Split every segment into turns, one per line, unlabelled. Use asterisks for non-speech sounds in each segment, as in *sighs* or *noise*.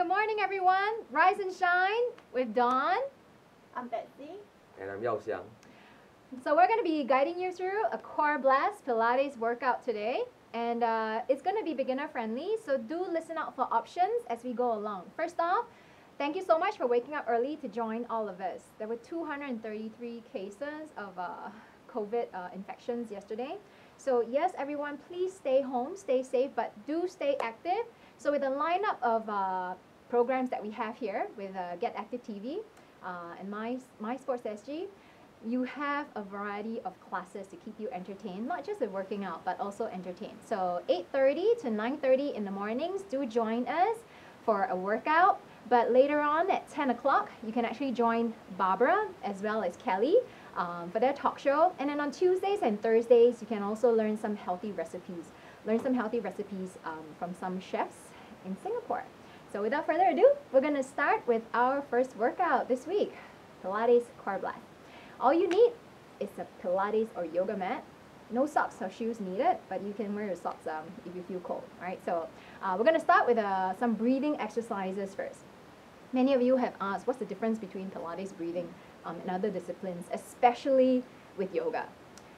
good morning, everyone. Rise and shine with Dawn.
I'm Betsy.
And I'm Yao Xiang.
So we're going to be guiding you through a core blast Pilates workout today. And uh, it's going to be beginner friendly, so do listen out for options as we go along. First off, thank you so much for waking up early to join all of us. There were 233 cases of uh, COVID uh, infections yesterday. So yes, everyone, please stay home, stay safe, but do stay active. So with the lineup of uh, programs that we have here with uh, Get Active TV uh, and My, My Sports SG, you have a variety of classes to keep you entertained, not just with working out, but also entertained. So 8.30 to 9.30 in the mornings, do join us for a workout. But later on at 10 o'clock, you can actually join Barbara as well as Kelly um, for their talk show. And then on Tuesdays and Thursdays, you can also learn some healthy recipes. Learn some healthy recipes um, from some chefs in Singapore. So without further ado, we're going to start with our first workout this week, Pilates Core Blast. All you need is a Pilates or yoga mat. No socks or shoes needed, but you can wear your socks um, if you feel cold, right? So uh, we're going to start with uh, some breathing exercises first. Many of you have asked what's the difference between Pilates breathing um, and other disciplines, especially with yoga.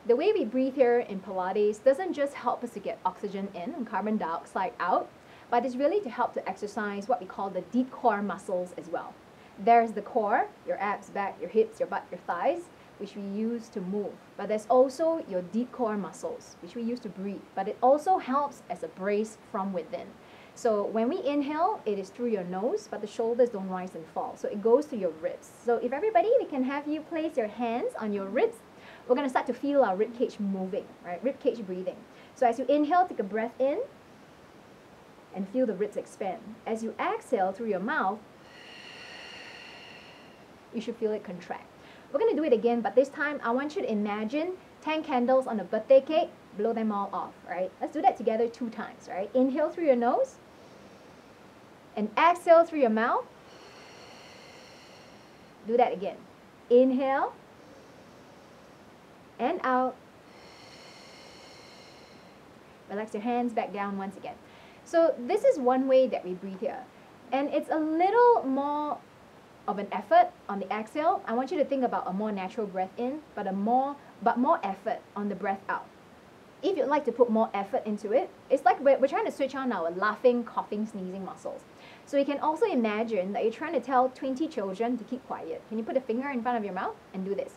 The way we breathe here in Pilates doesn't just help us to get oxygen in and carbon dioxide out, but it's really to help to exercise what we call the deep core muscles as well. There's the core, your abs, back, your hips, your butt, your thighs, which we use to move. But there's also your deep core muscles, which we use to breathe. But it also helps as a brace from within. So when we inhale, it is through your nose, but the shoulders don't rise and fall. So it goes to your ribs. So if everybody, we can have you place your hands on your ribs. We're going to start to feel our rib cage moving, right? Rib cage breathing. So as you inhale, take a breath in and feel the ribs expand. As you exhale through your mouth, you should feel it contract. We're going to do it again, but this time I want you to imagine 10 candles on a birthday cake, blow them all off, right? Let's do that together two times, right? Inhale through your nose and exhale through your mouth. Do that again. Inhale and out. Relax your hands back down once again. So this is one way that we breathe here. And it's a little more of an effort on the exhale. I want you to think about a more natural breath in, but a more but more effort on the breath out. If you'd like to put more effort into it, it's like we're, we're trying to switch on our laughing, coughing, sneezing muscles. So you can also imagine that you're trying to tell 20 children to keep quiet. Can you put a finger in front of your mouth and do this?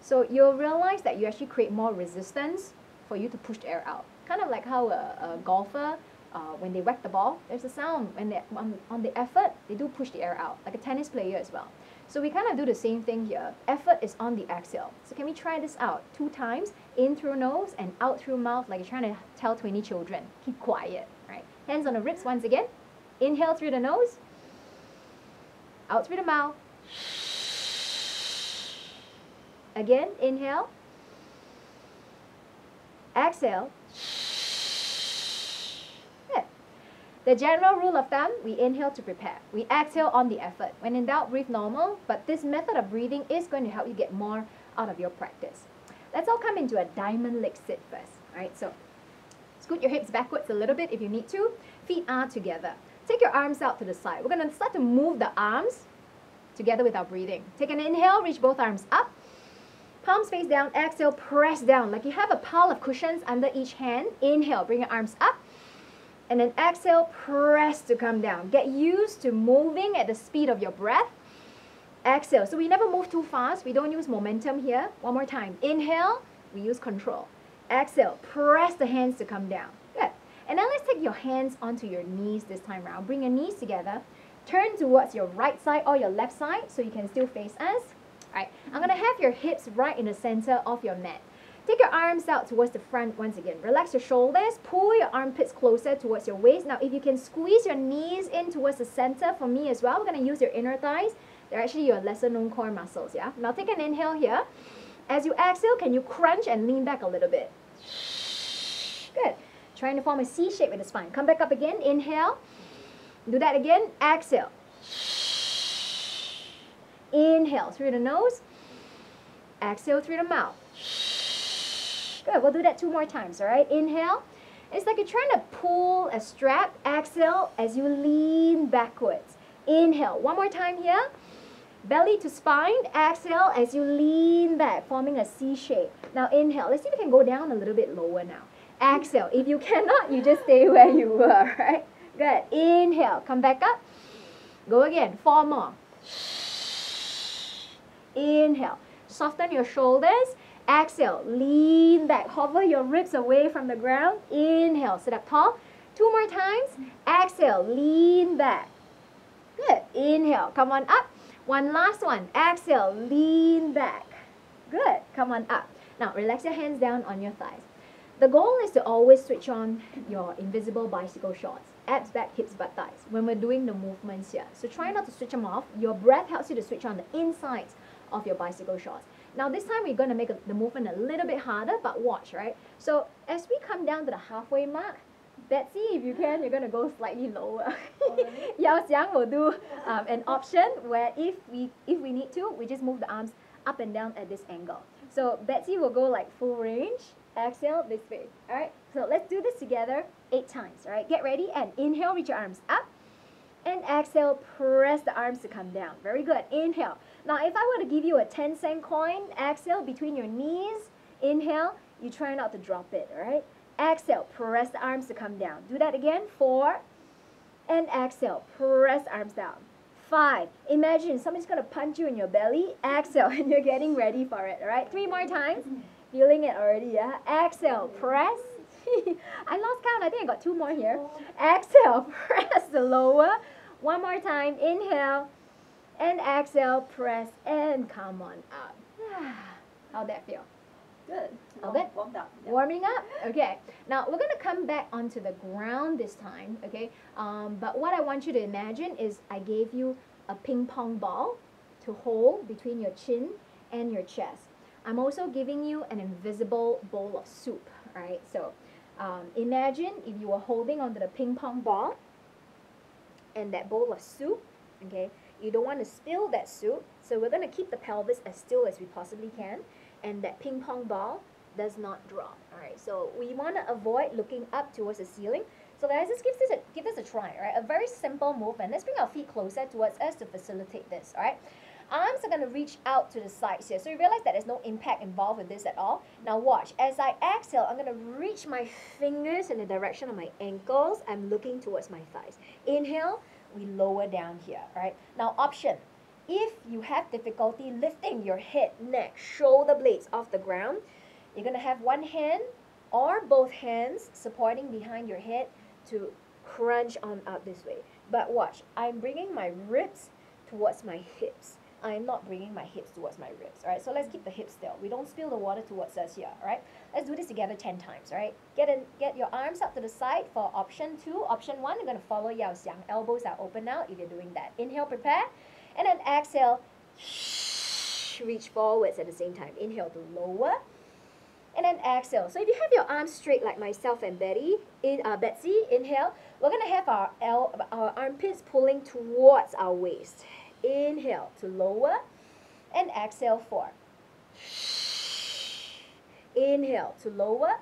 So you'll realize that you actually create more resistance for you to push the air out. Kind of like how a, a golfer, uh, when they whack the ball, there's a sound. When they on, on the effort, they do push the air out, like a tennis player as well. So we kind of do the same thing here. Effort is on the exhale. So can we try this out? Two times, in through nose and out through mouth, like you're trying to tell 20 children. Keep quiet, right? Hands on the ribs once again. Inhale through the nose, out through the mouth. Again, inhale. Exhale. Good. The general rule of thumb, we inhale to prepare. We exhale on the effort. When in doubt, breathe normal, but this method of breathing is going to help you get more out of your practice. Let's all come into a diamond leg sit first. All right, so scoot your hips backwards a little bit if you need to. Feet are together. Take your arms out to the side. We're going to start to move the arms together with our breathing. Take an inhale, reach both arms up. Palms face down, exhale, press down. Like you have a pile of cushions under each hand. Inhale, bring your arms up. And then exhale, press to come down. Get used to moving at the speed of your breath. Exhale. So we never move too fast. We don't use momentum here. One more time. Inhale, we use control. Exhale, press the hands to come down. Good. And now let's take your hands onto your knees this time around. Bring your knees together. Turn towards your right side or your left side so you can still face us. Alright, I'm going to have your hips right in the center of your mat. Take your arms out towards the front once again. Relax your shoulders. Pull your armpits closer towards your waist. Now, if you can squeeze your knees in towards the center for me as well, we're going to use your inner thighs. They're actually your lesser known core muscles, yeah? Now, take an inhale here. As you exhale, can you crunch and lean back a little bit? Good. Trying to form a C shape with the spine. Come back up again. Inhale. Do that again. Exhale. Inhale through the nose. Exhale through the mouth. Good. We'll do that two more times, all right? Inhale. It's like you're trying to pull a strap. Exhale as you lean backwards. Inhale. One more time here. Belly to spine. Exhale as you lean back, forming a C shape. Now inhale. Let's see if we can go down a little bit lower now. Exhale. If you cannot, you just stay where you were, *laughs* right? Good. Inhale. Come back up. Go again. Four more. Inhale. Soften your shoulders. Exhale. Lean back. Hover your ribs away from the ground. Inhale. Sit up tall. Two more times. Exhale. Lean back. Good. Inhale. Come on up. One last one. Exhale. Lean back. Good. Come on up. Now, relax your hands down on your thighs. The goal is to always switch on your invisible bicycle shorts. Abs, back, hips, butt, thighs when we're doing the movements here. So try not to switch them off. Your breath helps you to switch on the insides of your bicycle shorts. Now this time we're going to make a, the movement a little bit harder, but watch, right? So as we come down to the halfway mark, Betsy, if you can, you're going to go slightly lower. *laughs* Yao Xiang will do um, an option where if we if we need to, we just move the arms up and down at this angle. So Betsy will go like full range. Exhale this way. All right. So let's do this together eight times. All right. Get ready and inhale, reach your arms up. And exhale, press the arms to come down. Very good. Inhale. Now, if I were to give you a 10 cent coin, exhale between your knees. Inhale. You try not to drop it. All right. Exhale, press the arms to come down. Do that again. Four. And exhale, press arms down. Five. Imagine somebody's gonna punch you in your belly. Exhale, *laughs* and you're getting ready for it. All right. Three more times. Feeling it already, yeah? Exhale, press. *laughs* I lost count. I think I got two more here. Exhale, *laughs* press the lower. One more time. Inhale. And exhale, press, and come on up. *sighs* How'd that feel?
Good.
Good.
Warmed up. Yeah.
Warming up? Okay. Now we're going to come back onto the ground this time, okay? Um, but what I want you to imagine is I gave you a ping pong ball to hold between your chin and your chest. I'm also giving you an invisible bowl of soup, right? So um, imagine if you were holding onto the ping pong ball and that bowl of soup, okay? You don't want to spill that soup, so we're going to keep the pelvis as still as we possibly can, and that ping pong ball does not drop. All right, so we want to avoid looking up towards the ceiling. So guys, let's give this a give this a try. Right, a very simple movement. Let's bring our feet closer towards us to facilitate this. All right. Arms are going to reach out to the sides here. So you realize that there's no impact involved with this at all. Now watch. As I exhale, I'm going to reach my fingers in the direction of my ankles. I'm looking towards my thighs. Inhale, we lower down here. right? Now option. If you have difficulty lifting your head, neck, shoulder blades off the ground, you're going to have one hand or both hands supporting behind your head to crunch on up this way. But watch, I'm bringing my ribs towards my hips. I'm not bringing my hips towards my ribs. All right, so let's keep the hips still. We don't spill the water towards us here. All right, let's do this together 10 times. right? get in, get your arms up to the side for option two. Option one, you're gonna follow Yao Xiang. Elbows are open now if you're doing that. Inhale, prepare, and then exhale. Reach forwards at the same time. Inhale to lower, and then exhale. So if you have your arms straight like myself and Betty, in uh, Betsy, inhale. We're gonna have our el- our armpits pulling towards our waist. Inhale to lower, and exhale four. Inhale to lower,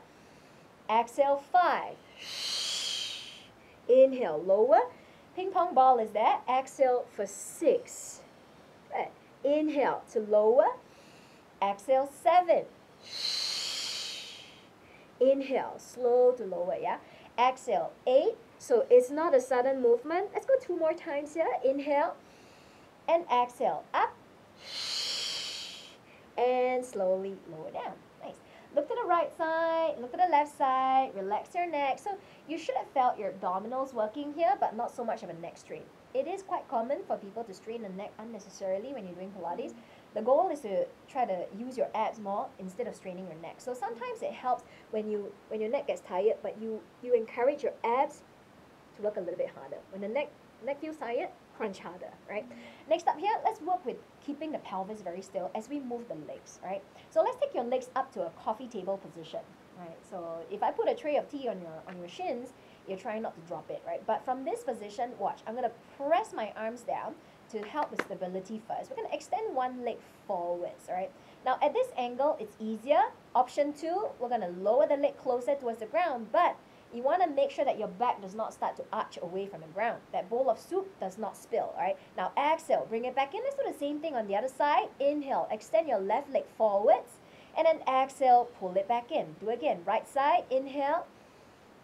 exhale five. Inhale lower. Ping pong ball is that. Exhale for six. Inhale to lower. Exhale seven. Inhale, slow to lower, yeah? Exhale, eight. So it's not a sudden movement. Let's go two more times here. Inhale and exhale, up. And slowly lower down. Nice. Look to the right side, look to the left side, relax your neck. So you should have felt your abdominals working here, but not so much of a neck strain. It is quite common for people to strain the neck unnecessarily when you're doing Pilates. The goal is to try to use your abs more instead of straining your neck. So sometimes it helps when you when your neck gets tired, but you you encourage your abs to work a little bit harder. When the neck neck feels tired, crunch harder, right? Next up here, let's work with keeping the pelvis very still as we move the legs, right? So let's take your legs up to a coffee table position, right? So if I put a tray of tea on your on your shins, you're trying not to drop it, right? But from this position, watch, I'm gonna press my arms down to help with stability first. We're gonna extend one leg forwards, right? Now at this angle, it's easier. Option two, we're gonna lower the leg closer towards the ground, but You want to make sure that your back does not start to arch away from the ground. That bowl of soup does not spill, all right? Now exhale, bring it back in. Let's do the same thing on the other side. Inhale, extend your left leg forwards. And then exhale, pull it back in. Do again, right side, inhale.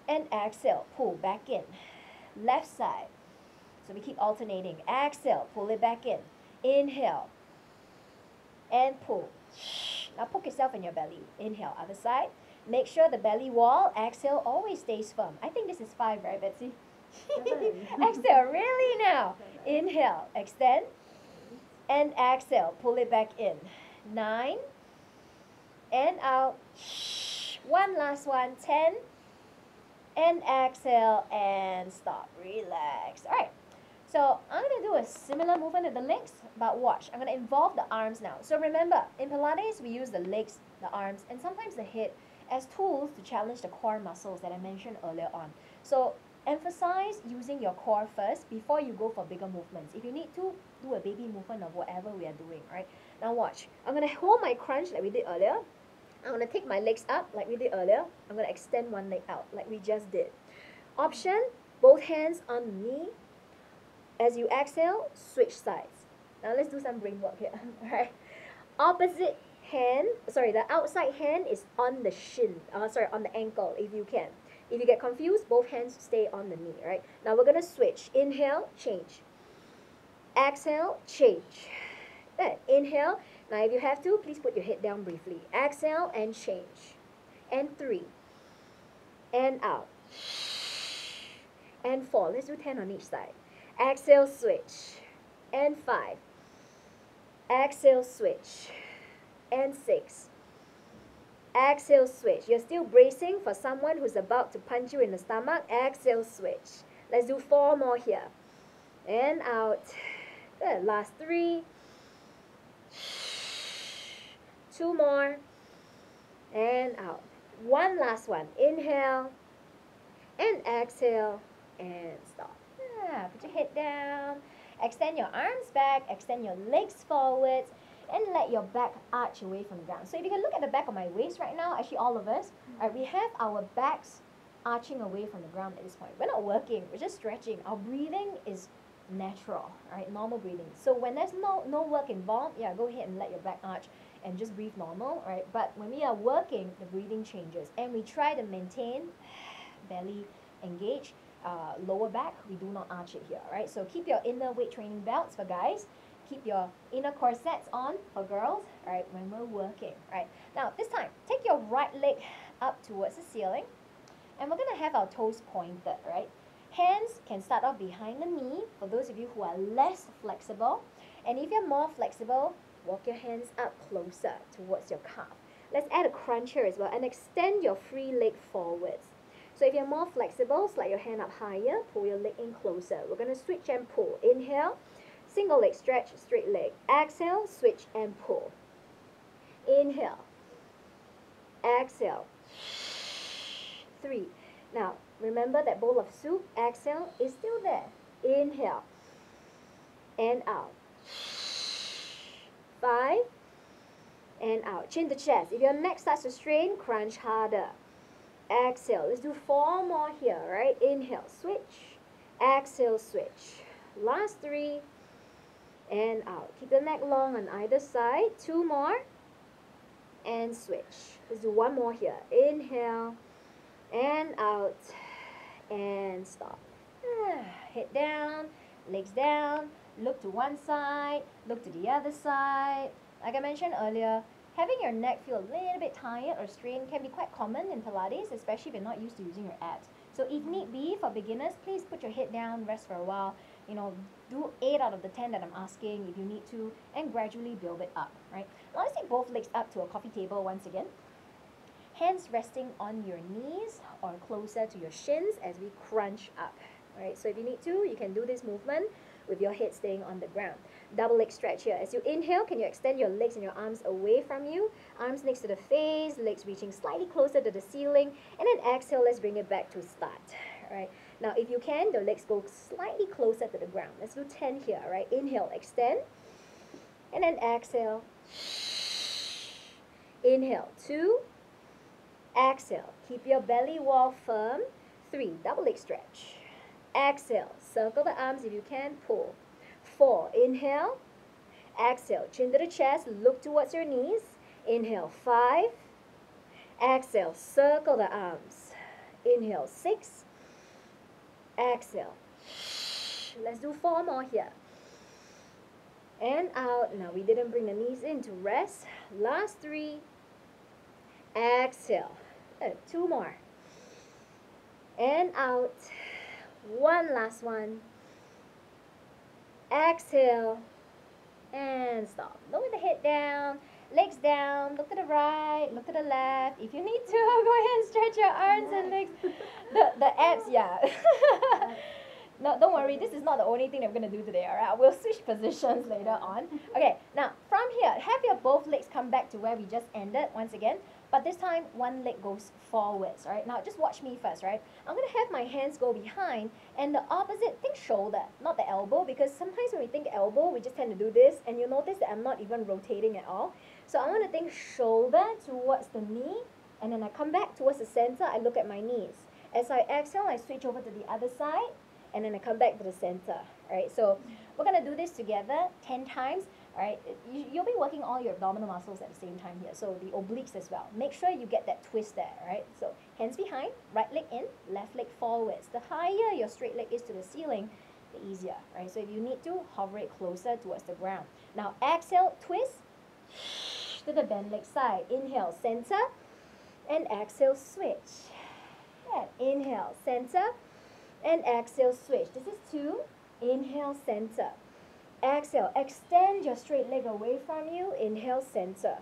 And exhale, pull back in. Left side. So we keep alternating. Exhale, pull it back in. Inhale. And pull. Now poke yourself in your belly. Inhale, other side. Make sure the belly wall, exhale, always stays firm. I think this is five, right, Betsy? *laughs* *laughs* exhale, really now. Inhale, extend. And exhale, pull it back in. Nine. And out. One last one. Ten. And exhale and stop. Relax. All right. So I'm going to do a similar movement with the legs, but watch. I'm going to involve the arms now. So remember, in Pilates, we use the legs, the arms, and sometimes the head as tools to challenge the core muscles that I mentioned earlier on. So emphasize using your core first before you go for bigger movements. If you need to, do a baby movement of whatever we are doing, right? Now watch. I'm going to hold my crunch like we did earlier. I'm going to take my legs up like we did earlier. I'm going to extend one leg out like we just did. Option, both hands on the knee, as you exhale, switch sides. Now let's do some brain work here. *laughs* Alright. Opposite hand, sorry, the outside hand is on the shin. Uh, sorry, on the ankle if you can. If you get confused, both hands stay on the knee, right? Now we're gonna switch. Inhale, change. Exhale, change. Good. Inhale. Now if you have to, please put your head down briefly. Exhale and change. And three. And out. And four. Let's do 10 on each side. Exhale, switch. And five. Exhale, switch. And six. Exhale, switch. You're still bracing for someone who's about to punch you in the stomach. Exhale, switch. Let's do four more here. And out. *sighs* Good. Last three. *sighs* Two more. And out. One last one. Inhale. And exhale. And stop. Yeah, put your head down. Extend your arms back, extend your legs forwards, and let your back arch away from the ground. So if you can look at the back of my waist right now, actually all of us, right, we have our backs arching away from the ground at this point. We're not working, we're just stretching. Our breathing is natural, right? Normal breathing. So when there's no no work involved, yeah, go ahead and let your back arch and just breathe normal, right? But when we are working, the breathing changes and we try to maintain *sighs* belly engaged uh, lower back, we do not arch it here, right? So keep your inner weight training belts for guys. Keep your inner corsets on for girls, right, when we're working, right? Now, this time, take your right leg up towards the ceiling, and we're gonna have our toes pointed, right? Hands can start off behind the knee for those of you who are less flexible. And if you're more flexible, walk your hands up closer towards your calf. Let's add a crunch here as well and extend your free leg forwards. So if you're more flexible, slide your hand up higher, pull your leg in closer. We're going to switch and pull. Inhale, single leg stretch, straight leg. Exhale, switch and pull. Inhale. Exhale. Three. Now, remember that bowl of soup, exhale, is still there. Inhale. And out. Five. And out. Chin to chest. If your neck starts to strain, crunch harder. Exhale. Let's do four more here, right? Inhale, switch. Exhale, switch. Last three. And out. Keep the neck long on either side. Two more. And switch. Let's do one more here. Inhale. And out. And stop. *sighs* Head down. Legs down. Look to one side. Look to the other side. Like I mentioned earlier, Having your neck feel a little bit tired or strained can be quite common in Pilates, especially if you're not used to using your abs. So if need be, for beginners, please put your head down, rest for a while. You know, do 8 out of the 10 that I'm asking if you need to, and gradually build it up, right? Now let's take both legs up to a coffee table once again. Hands resting on your knees or closer to your shins as we crunch up, right? So if you need to, you can do this movement with your head staying on the ground. Double leg stretch here. As you inhale, can you extend your legs and your arms away from you? Arms next to the face, legs reaching slightly closer to the ceiling. And then exhale, let's bring it back to start. Right. Now, if you can, the legs go slightly closer to the ground. Let's do 10 here, right? Inhale, extend. And then exhale. Inhale, two. Exhale. Keep your belly wall firm. three, double leg stretch. Exhale, circle the arms if you can, pull. Four, inhale. Exhale, chin to the chest, look towards your knees. Inhale, five. Exhale, circle the arms. Inhale, six. Exhale. Let's do four more here. And out. Now we didn't bring the knees in to rest. Last three. Exhale. Uh, two more. And out. One last one. Exhale. And stop. Lower the head down. Legs down. Look to the right. Look to the left. If you need to, *laughs* go ahead and stretch your arms and legs. The, the abs, yeah. *laughs* no, don't worry. This is not the only thing that we're going to do today, all right? We'll switch positions *laughs* later on. Okay, now from here, have your both legs to where we just ended once again. But this time, one leg goes forwards, right? Now, just watch me first, right? I'm going to have my hands go behind and the opposite, think shoulder, not the elbow, because sometimes when we think elbow, we just tend to do this, and you'll notice that I'm not even rotating at all. So I want to think shoulder towards the knee, and then I come back towards the center, I look at my knees. As I exhale, I switch over to the other side, and then I come back to the center, right? So we're going to do this together 10 times. Right, you, you'll be working all your abdominal muscles at the same time here, so the obliques as well. Make sure you get that twist there, right? So hands behind, right leg in, left leg forwards. The higher your straight leg is to the ceiling, the easier, right? So if you need to, hover it closer towards the ground. Now exhale, twist to the bend leg side. Inhale, center, and exhale, switch. And inhale, center, and exhale, switch. This is two. Inhale, center. Exhale, extend your straight leg away from you. Inhale, center.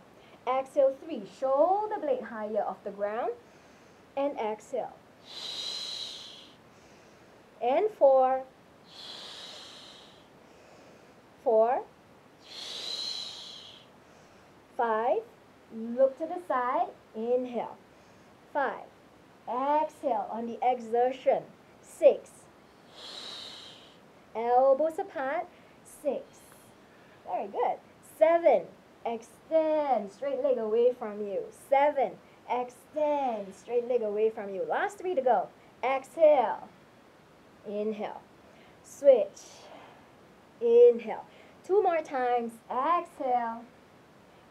Exhale, three. Shoulder blade higher off the ground. And exhale. And four. Four. Five. Look to the side. Inhale. Five. Exhale on the exertion. Six. Elbows apart six. Very good. Seven. Extend straight leg away from you. Seven. Extend straight leg away from you. Last three to go. Exhale. Inhale. Switch. Inhale. Two more times. Exhale.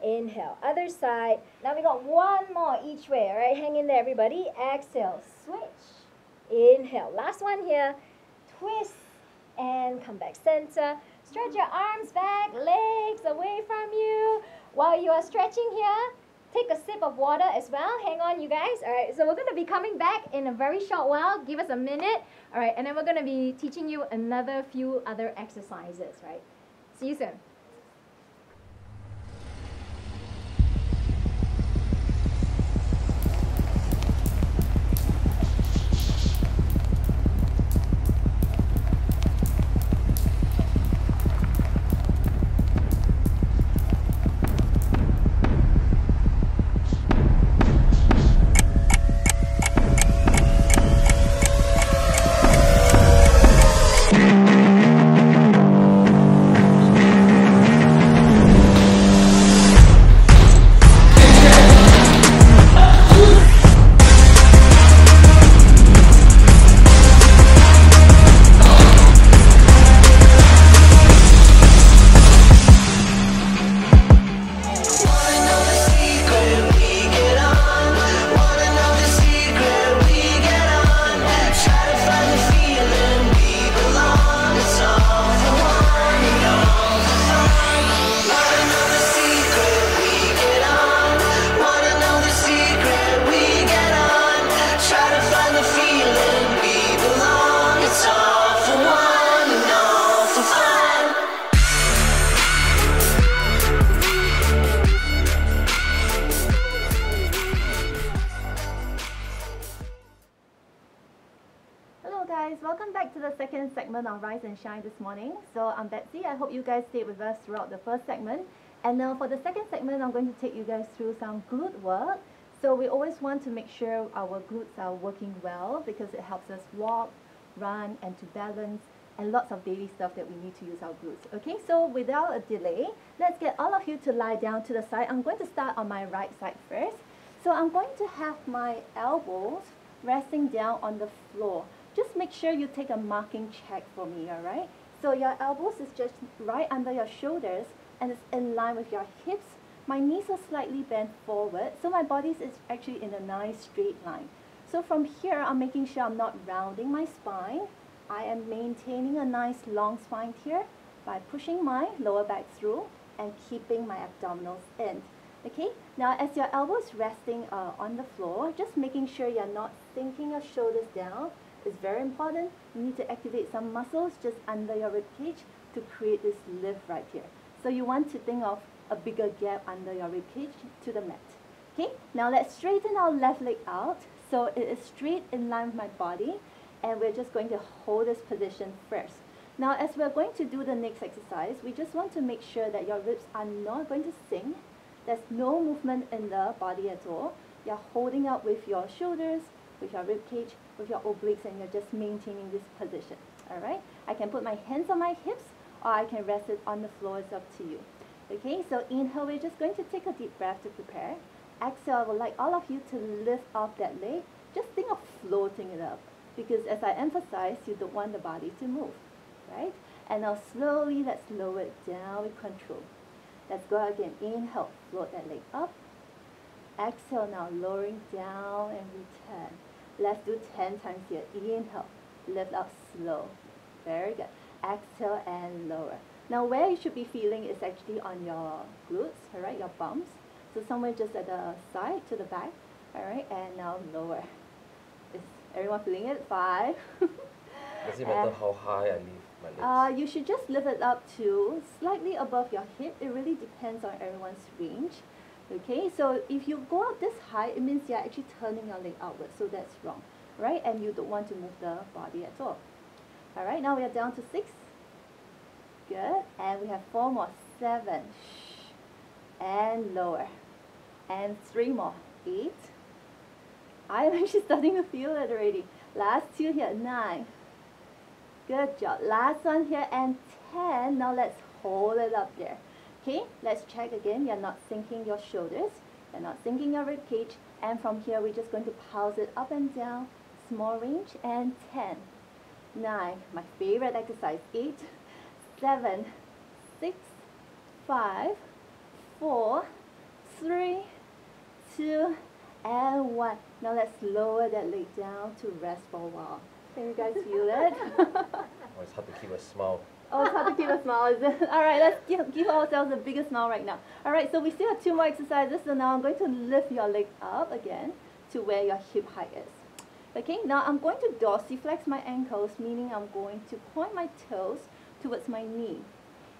Inhale. Other side. Now we got one more each way. All right, hang in there, everybody. Exhale. Switch. Inhale. Last one here. Twist and come back center. Stretch your arms back, legs away from you. While you are stretching here, take a sip of water as well. Hang on, you guys. All right, so we're going to be coming back in a very short while. Give us a minute. All right, and then we're going to be teaching you another few other exercises, right? See you soon.
Shine this morning. So I'm Betsy. I hope you guys stayed with us throughout the first segment. And now for the second segment, I'm going to take you guys through some glute work. So we always want to make sure our glutes are working well because it helps us walk, run, and to balance and lots of daily stuff that we need to use our glutes. Okay, so without a delay, let's get all of you to lie down to the side. I'm going to start on my right side first. So I'm going to have my elbows resting down on the floor. Just make sure you take a marking check for me, all right? So your elbows is just right under your shoulders and it's in line with your hips. My knees are slightly bent forward, so my body is actually in a nice straight line. So from here, I'm making sure I'm not rounding my spine. I am maintaining a nice long spine here by pushing my lower back through and keeping my abdominals in. Okay, now as your elbows resting uh, on the floor, just making sure you're not sinking your shoulders down is very important. You need to activate some muscles just under your rib cage to create this lift right here. So you want to think of a bigger gap under your rib cage to the mat. Okay, now let's straighten our left leg out so it is straight in line with my body and we're just going to hold this position first. Now as we're going to do the next exercise, we just want to make sure that your ribs are not going to sink. There's no movement in the body at all. You're holding up with your shoulders, with your rib cage, with your obliques, and you're just maintaining this position. All right? I can put my hands on my hips, or I can rest it on the floor. It's up to you. Okay, so inhale, we're just going to take a deep breath to prepare. Exhale, I would like all of you to lift off that leg. Just think of floating it up because as I emphasize, you don't want the body to move, right? And now slowly, let's lower it down with control. Let's go again. Inhale, float that leg up. Exhale now, lowering down and return. Let's do 10 times here. Inhale, lift up slow. Very good. Exhale and lower. Now where you should be feeling is actually on your glutes, all right, your bums. So somewhere just at the side to the back, all right, and now lower. Is everyone feeling it? Five. *laughs*
Does it matter how high I lift my legs?
Uh, you should just lift it up to slightly above your hip. It really depends on everyone's range. Okay, so if you go up this high, it means you're actually turning your leg outward, so that's wrong, right? And you don't want to move the body at all. All right, now we are down to six. Good, and we have four more. Seven. And lower. And three more. Eight. I'm *laughs* actually starting to feel it already. Last two here. Nine. Good job. Last one here and 10. Now let's hold it up there. Okay, let's check again. You're not sinking your shoulders. You're not sinking your rib cage. And from here, we're just going to pulse it up and down. Small range. And 10, 9. My favorite exercise. 8, 7, 6, 5, 4, 3, 2, and 1. Now let's lower that leg down to rest for a while. Can you guys feel it? *laughs*
It's hard to keep a smile.
Oh, it's hard to keep a smile, is it? *laughs* All right, let's give, give ourselves a bigger smile right now. All right, so we still have two more exercises. So now I'm going to lift your leg up again to where your hip height is. Okay, now I'm going to dorsiflex my ankles, meaning I'm going to point my toes towards my knee.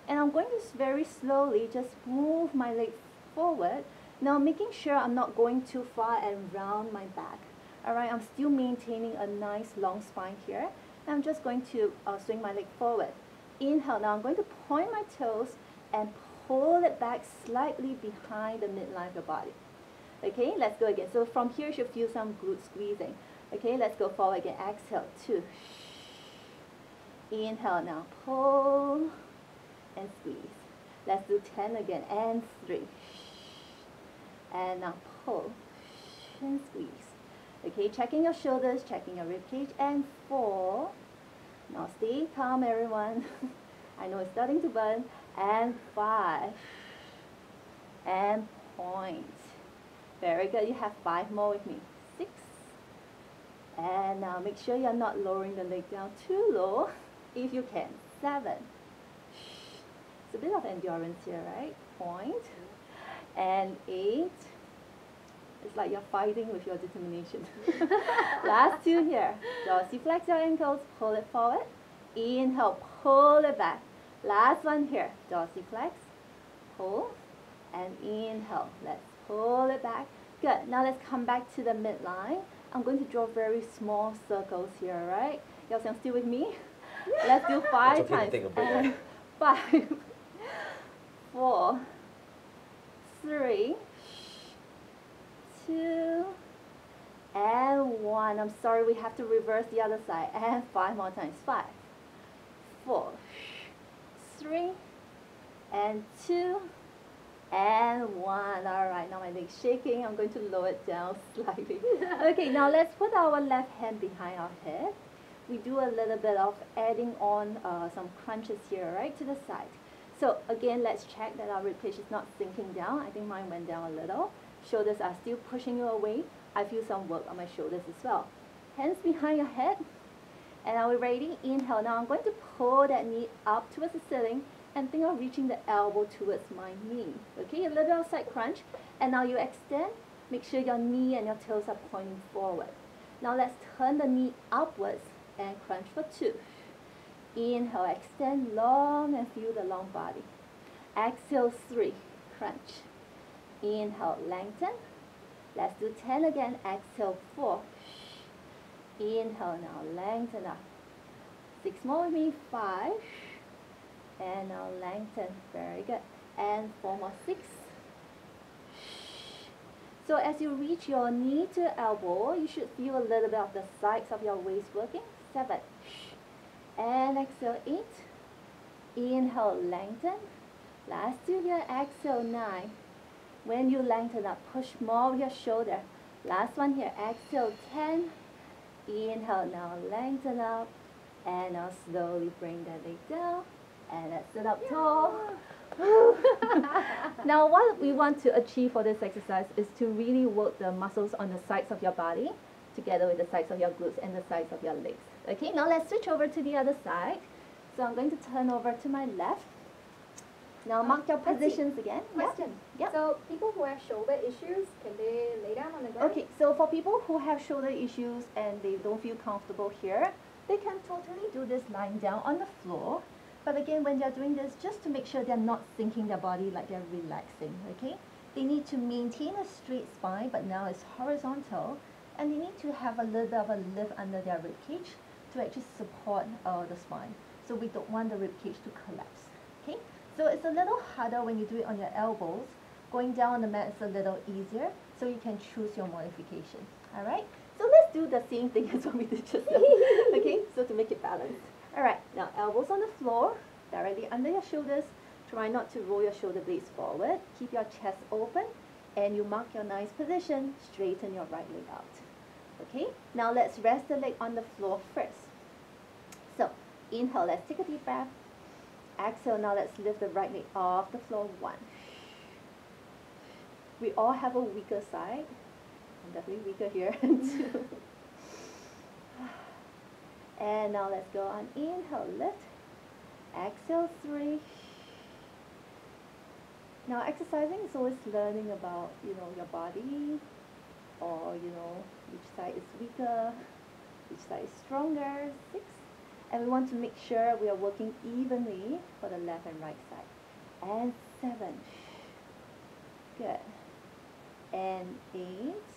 And I'm going to very slowly just move my leg forward. Now making sure I'm not going too far and round my back. All right, I'm still maintaining a nice long spine here. And I'm just going to uh, swing my leg forward. Inhale, now I'm going to point my toes and pull it back slightly behind the midline of the body. Okay, let's go again. So from here, you should feel some glute squeezing. Okay, let's go forward again. Exhale, two. Inhale now, pull and squeeze. Let's do 10 again, and three. And now pull and squeeze. Okay, checking your shoulders, checking your rib cage, and four. Now stay calm, everyone. *laughs* I know it's starting to burn. And five. And point. Very good. You have five more with me. Six. And now make sure you're not lowering the leg down too low, if you can. Seven. It's a bit of endurance here, right? Point. And eight. It's like you're fighting with your determination. *laughs* Last two here. Dorsiflex your ankles, pull it forward. Inhale, pull it back. Last one here. Dorsiflex, pull, and inhale. Let's pull it back. Good. Now let's come back to the midline. I'm going to draw very small circles here, right? Y'all still with me? *laughs* Let's do five
okay
times.
take
And *laughs* five, four, three, two, and one. I'm sorry, we have to reverse the other side. And five more times. Five, four, three, and two, And one. All right, now my leg's shaking. I'm going to lower it down *laughs* slightly. okay, now let's put our left hand behind our head. We do a little bit of adding on uh, some crunches here, right, to the side. So again, let's check that our ribcage is not sinking down. I think mine went down a little. Shoulders are still pushing you away. I feel some work on my shoulders as well. Hands behind your head. And are we ready? Inhale. Now I'm going to pull that knee up towards the ceiling and think of reaching the elbow towards my knee. Okay, a little bit of side crunch. And now you extend. Make sure your knee and your toes are pointing forward. Now let's turn the knee upwards and crunch for two. Inhale, extend long and feel the long body. Exhale, three, crunch. Inhale, lengthen. Let's do 10 again. Exhale, four. Inhale, now lengthen up. Six more with me, five. And now lengthen, very good. And four more, six. So as you reach your knee to elbow, you should feel a little bit of the sides of your waist working. Seven. And exhale, eight. Inhale, lengthen. Last two here, exhale, nine. When you lengthen up, push more your shoulder. Last one here, exhale, 10. Inhale, now lengthen up. And now slowly bring that leg down. And let's sit up tall. *laughs* now what we want to achieve for this exercise is to really work the muscles on the sides of your body together with the sides of your glutes and the sides of your legs. Okay, now let's switch over to the other side. So I'm going to turn over to my left. Now mark your positions again. Yeah.
Question.
Yep.
So people who have shoulder issues, can they lay down on the ground?
Okay, so for people who have shoulder issues and they don't feel comfortable here, they can totally do this lying down on the floor. But again, when they're doing this, just to make sure they're not sinking their body like they're relaxing, okay? They need to maintain a straight spine, but now it's horizontal, and they need to have a little bit of a lift under their rib cage to actually support uh, the spine. So we don't want the rib cage to collapse, okay? So it's a little harder when you do it on your elbows. Going down on the mat is a little easier, so you can choose your modification, all right? So let's do the same thing *laughs* as what we did just now, *laughs* okay? So to make it balanced. All right, now elbows on the floor, directly under your shoulders. Try not to roll your shoulder blades forward. Keep your chest open, and you mark your nice position. Straighten your right leg out. Okay, now let's rest the leg on the floor first. So, inhale, let's take a deep breath. Exhale, now let's lift the right leg off the floor. One. We all have a weaker side. I'm definitely weaker here. *laughs* And now let's go on. Inhale, lift. Exhale, three. Now exercising is always learning about, you know, your body or, you know, which side is weaker, which side is stronger. Six. And we want to make sure we are working evenly for the left and right side. And seven. Good. And eight.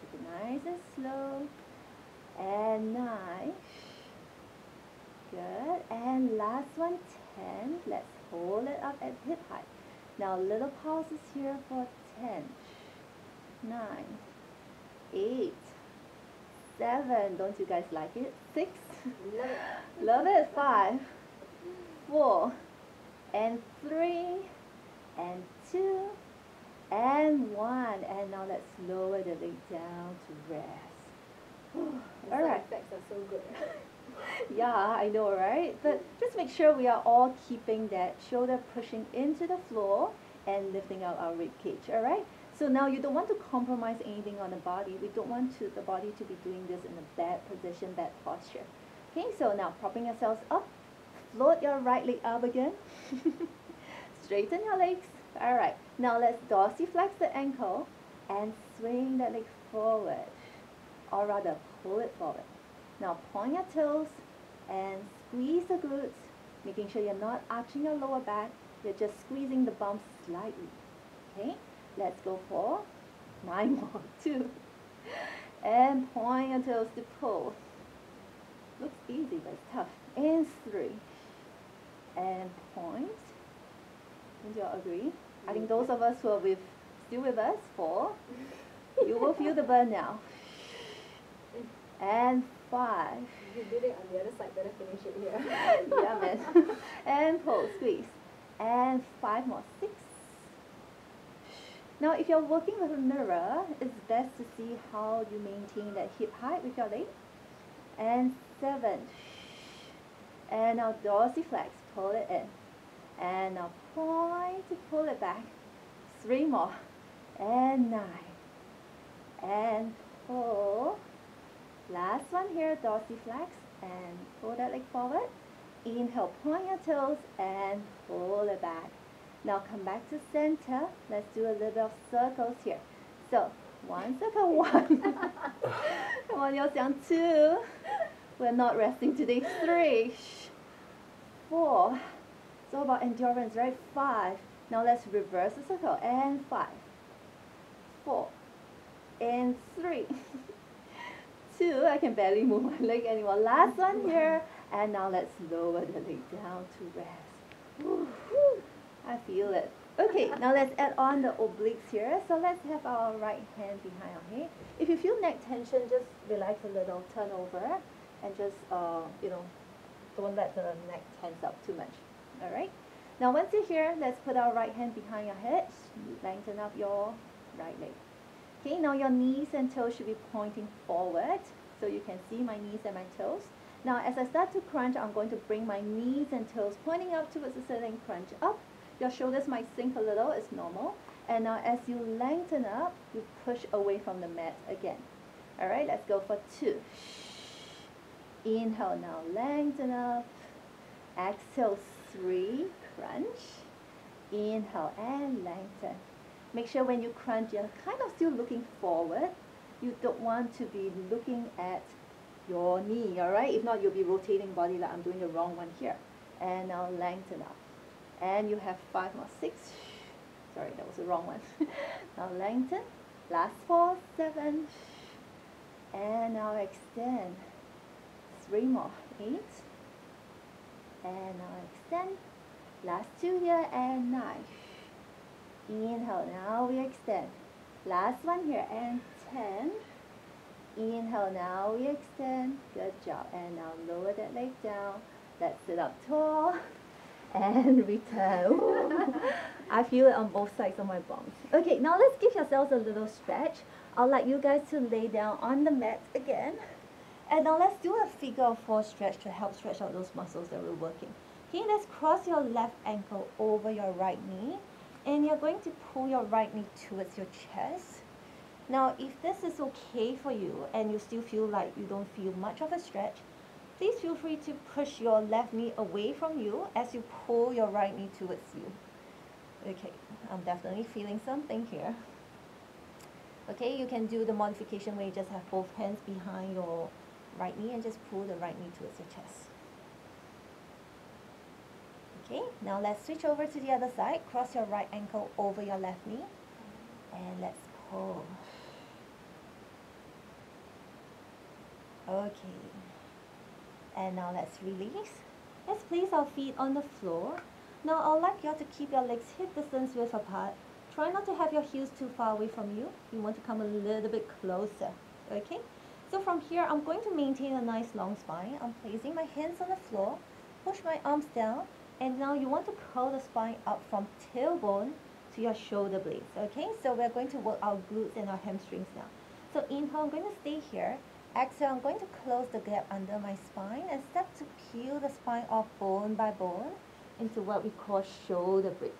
Keep it nice and slow. And nine. Good. And last one, ten. Let's hold it up at hip height. Now little pauses here for 10, 9, 8, 7. Don't you guys like it? 6.
Love it. *laughs*
Love it. 5, 4, and 3, and 2, and 1. And now let's lower the leg down to rest. *sighs*
The
All
effects are so good. *laughs*
Yeah, I know, right? But just make sure we are all keeping that shoulder pushing into the floor and lifting out our rib cage, all right? So now you don't want to compromise anything on the body. We don't want to, the body to be doing this in a bad position, bad posture. Okay, so now propping yourselves up. Float your right leg up again. *laughs* Straighten your legs. All right. Now let's dorsiflex the ankle and swing that leg forward. Or rather, pull it forward. Now point your toes and squeeze the glutes, making sure you're not arching your lower back. You're just squeezing the bumps slightly. Okay? Let's go for nine *laughs* more. Two. And point your toes to pull. Looks easy, but it's tough. And three. And point. Don't you all agree? I think those of us who are with still with us, four. You will feel the burn now. And five.
You did it on the other side, better finish it here. *laughs*
yeah, man. *laughs* and pull, squeeze. And five more. Six. Now, if you're working with a mirror, it's best to see how you maintain that hip height with your leg. And seven. And now dorsiflex, pull it in. And now point to pull it back. Three more. And nine. And pull. Last one here, dorsiflex. And pull that leg forward. Inhale, point your toes and pull it back. Now come back to center. Let's do a little bit of circles here. So one circle, *laughs* one. come on, Yao Xiang, two. We're not resting today. Three, four. It's all about endurance, right? Five. Now let's reverse the circle. And five, four, and three, *laughs* two. I can barely move my leg anymore. Last one here. And now let's lower the leg down to rest. I feel it. Okay, now let's add on the obliques here. So let's have our right hand behind our head. If you feel neck tension, just relax a little, turn over, and just, uh, you know, don't let the neck tense up too much. All right? Now once you're here, let's put our right hand behind your head. Lengthen up your right leg. Okay, now your knees and toes should be pointing forward. So you can see my knees and my toes. Now as I start to crunch, I'm going to bring my knees and toes pointing up towards the ceiling, crunch up. Your shoulders might sink a little, it's normal. And now as you lengthen up, you push away from the mat again. All right, let's go for two. Inhale now, lengthen up. Exhale, three, crunch. Inhale and lengthen. Make sure when you crunch, you're kind of still looking forward. You don't want to be looking at your knee, all right? If not, you'll be rotating body like I'm doing the wrong one here. And now lengthen up. And you have five more, six. Sorry, that was the wrong one. *laughs* now lengthen. Last four, seven. And now extend. Three more, eight. And now extend. Last two here and nine. Inhale, now we extend. Last one here and 10. Inhale, now we extend. Good job. And now lower that leg down. Let's sit up tall *laughs* and *laughs* return. *laughs* I feel it on both sides of my bums. Okay, now let's give yourselves a little stretch. I'll like you guys to lay down on the mat again. And now let's do a figure of four stretch to help stretch out those muscles that we're working. Okay, let's cross your left ankle over your right knee. And you're going to pull your right knee towards your chest. Now, if this is okay for you and you still feel like you don't feel much of a stretch, please feel free to push your left knee away from you as you pull your right knee towards you. Okay, I'm definitely feeling something here. Okay, you can do the modification where you just have both hands behind your right knee and just pull the right knee towards your chest. Okay, now let's switch over to the other side. Cross your right ankle over your left knee. And let's pull. Okay. And now let's release. Let's place our feet on the floor. Now I'd like you to keep your legs hip distance width apart. Try not to have your heels too far away from you. You want to come a little bit closer. Okay? So from here, I'm going to maintain a nice long spine. I'm placing my hands on the floor. Push my arms down. And now you want to curl the spine up from tailbone to your shoulder blades. Okay? So we're going to work our glutes and our hamstrings now. So inhale, I'm going to stay here. Exhale, I'm going to close the gap under my spine and start to peel the spine off bone by bone into what we call shoulder bridge.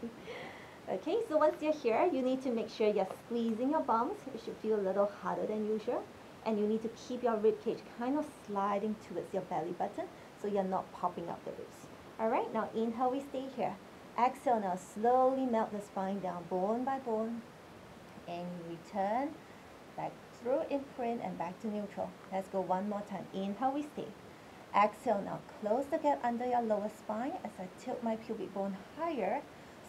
*laughs* okay, so once you're here, you need to make sure you're squeezing your bums. It should feel a little harder than usual. And you need to keep your rib cage kind of sliding towards your belly button so you're not popping up the ribs. Alright, now inhale, we stay here. Exhale, now slowly melt the spine down bone by bone. And return back through in imprint and back to neutral. Let's go one more time. Inhale, we stay. Exhale now. Close the gap under your lower spine as I tilt my pubic bone higher.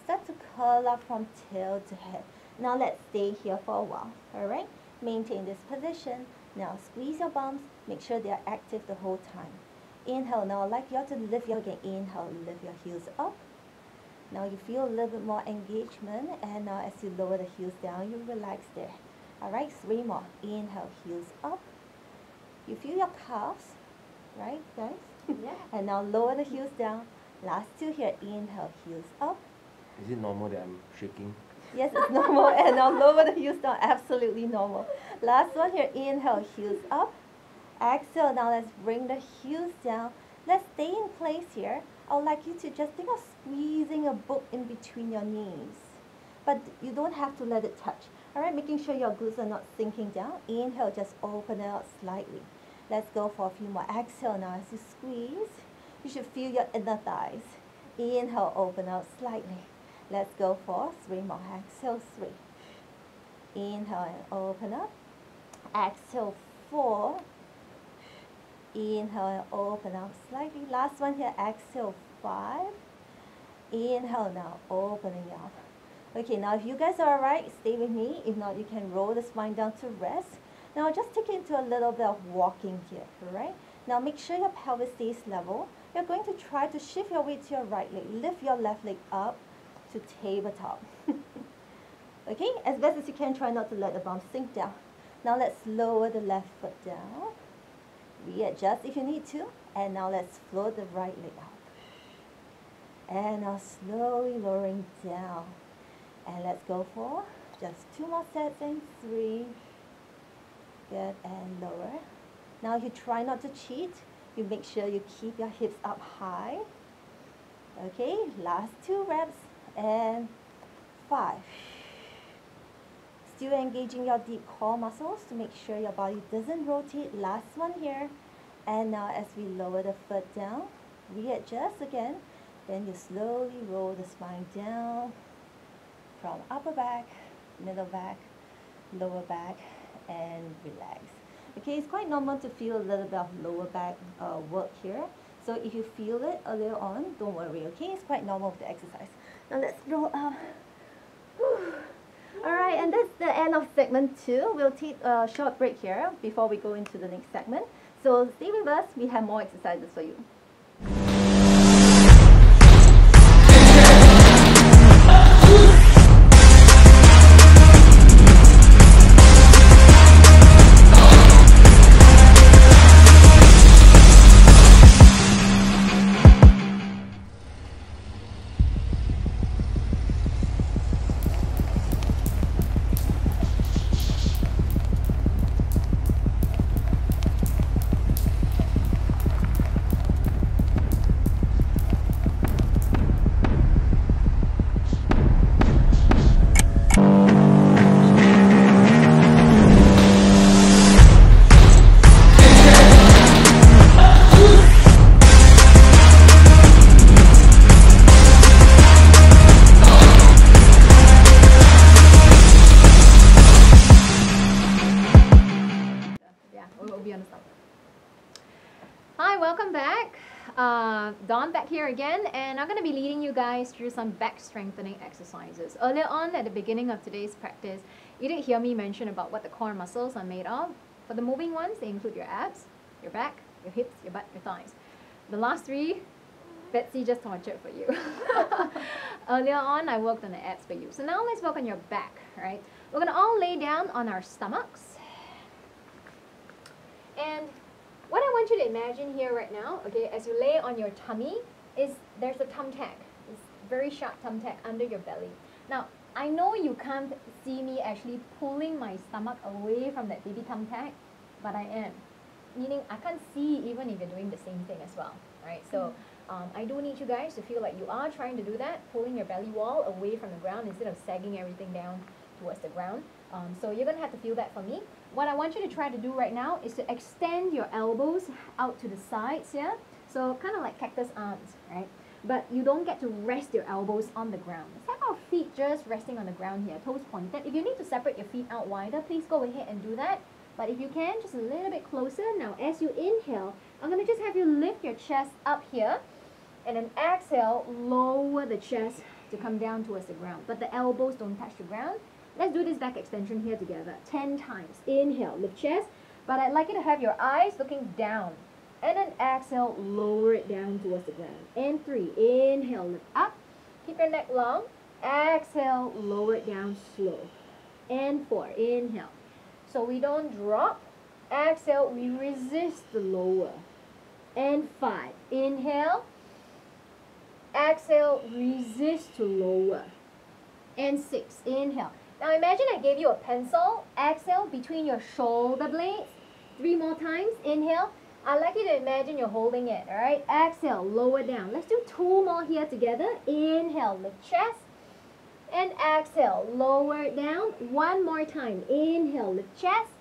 Start to curl up from tail to head. Now let's stay here for a while. Alright? Maintain this position. Now squeeze your bums. Make sure they are active the whole time. Inhale. Now I'd like you to lift your again. Inhale. Lift your heels up. Now you feel a little bit more engagement and now as you lower the heels down, you relax there. Alright, three more. Inhale, heels up. You feel your calves, right guys? *laughs*
Yeah.
and now lower the heels down. Last two here. Inhale, heels up.
Is it normal that I'm shaking?
Yes, it's normal. *laughs* and now lower the heels down. Absolutely normal. Last one here. Inhale, heels up. Exhale. Now let's bring the heels down. Let's stay in place here. I would like you to just think of squeezing a book in between your knees. But you don't have to let it touch. Alright, making sure your glutes are not sinking down. Inhale, just open it out slightly. Let's go for a few more. Exhale now as you squeeze. You should feel your inner thighs. Inhale, open out slightly. Let's go for three more. Exhale, three. Inhale and open up. Exhale, four. Inhale and open up slightly. Last one here. Exhale, five. Inhale now, opening up. Okay, now if you guys are alright, stay with me. If not, you can roll the spine down to rest. Now just take into a little bit of walking here, alright? Now make sure your pelvis stays level. You're going to try to shift your weight to your right leg. Lift your left leg up to tabletop. *laughs* okay, as best as you can, try not to let the bum sink down. Now let's lower the left foot down. Readjust if you need to. And now let's float the right leg up. And now slowly lowering down. And let's go for just two more sets in three. Good, and lower. Now you try not to cheat. You make sure you keep your hips up high. Okay, last two reps and five. Still engaging your deep core muscles to make sure your body doesn't rotate. Last one here. And now as we lower the foot down, readjust again. Then you slowly roll the spine down from upper back, middle back, lower back, and relax. Okay, it's quite normal to feel a little bit of lower back uh, work here. So if you feel it earlier on, don't worry, okay? It's quite normal with the exercise. Now let's roll up. Alright, and that's the end of segment two. We'll take a short break here before we go into the next segment. So stay with us, we have more exercises for you.
Guys through some back strengthening exercises. Earlier on, at the beginning of today's practice, you did hear me mention about what the core muscles are made of. For the moving ones, they include your abs, your back, your hips, your butt, your thighs. The last three, Betsy just tortured for you. *laughs* Earlier on, I worked on the abs for you. So now let's work on your back, right? We're going to all lay down on our stomachs. And what I want you to imagine here right now, okay, as you lay on your tummy, is there's a thumbtack. Very sharp thumbtack under your belly. Now, I know you can't see me actually pulling my stomach away from that baby thumbtack, but I am. Meaning I can't see even if you're doing the same thing as well, right? So um, I do need you guys to feel like you are trying to do that, pulling your belly wall away from the ground instead of sagging everything down towards the ground. Um, so you're gonna have to feel that for me. What I want you to try to do right now is to extend your elbows out to the sides yeah? So kind of like cactus arms, right? But you don't get to rest your elbows on the ground. Have our feet just resting on the ground here, toes pointed. If you need to separate your feet out wider, please go ahead and do that. But if you can, just a little bit closer. Now, as you inhale, I'm gonna just have you lift your chest up here, and then exhale, lower the chest to come down towards the ground. But the elbows don't touch the ground. Let's do this back extension here together. 10 times. Inhale, lift chest. But I'd like you to have your eyes looking down. And then exhale, lower it down towards the ground. And three. Inhale, lift up. Keep your neck long. Exhale, lower it down slow. And four. Inhale. So we don't drop. Exhale, we resist the lower. And five. Inhale. Exhale, resist to lower. and six. Inhale. Now imagine I gave you a pencil. Exhale between your shoulder blades. Three more times. Inhale. I'd like you to imagine you're holding it, all right? Exhale, lower down. Let's do two more here together. Inhale, lift chest. And exhale, lower down. One more time. Inhale, lift chest.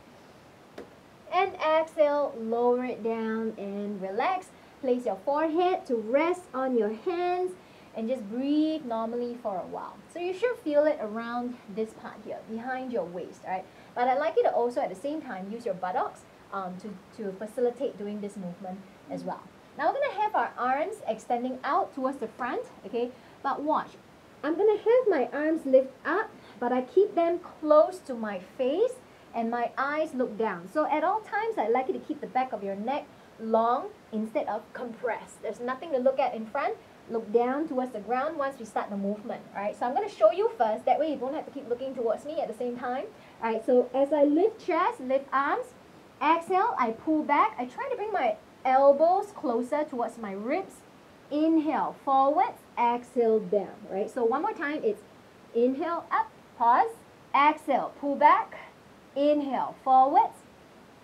And exhale, lower it down and relax. Place your forehead to rest on your hands and just breathe normally for a while. So you should feel it around this part here, behind your waist, right? But I'd like you to also at the same time use your buttocks um, to, to facilitate doing this movement as well. Now we're gonna have our arms extending out towards the front, okay? But watch, I'm gonna have my arms lift up, but I keep them close to my face and my eyes look down. So at all times, I'd like you to keep the back of your neck long instead of compressed. There's nothing to look at in front. Look down towards the ground once we start the movement. Alright, so I'm going to show you first. That way you don't have to keep looking towards me at the same time. Alright, so as I lift chest, lift arms, exhale, I pull back. I try to bring my elbows closer towards my ribs. Inhale, forwards, exhale, down. Right, so one more time, it's inhale, up, pause, exhale, pull back, Inhale, forwards.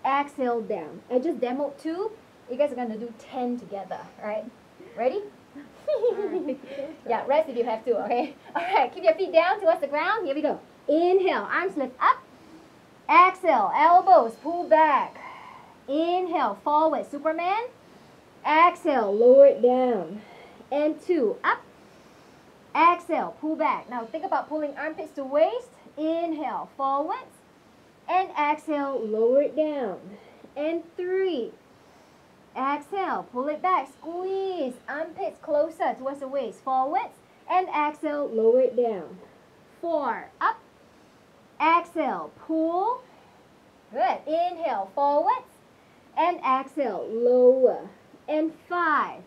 Exhale, down. I just demoed two. You guys are going to do 10 together, right? Ready? *laughs* yeah, rest if you have to, okay? *laughs* All right, keep your feet down towards the ground. Here we go. Inhale, arms lift up. Exhale, elbows pull back. Inhale, forward, Superman. Exhale, lower it down. And two, up. Exhale, pull back. Now think about pulling armpits to waist. Inhale, forwards and exhale, lower it down. And three. Exhale, pull it back, squeeze, armpits closer towards the waist, forwards, and exhale, lower it down. Four, up, exhale, pull, good, inhale, forwards, and exhale, lower, and five,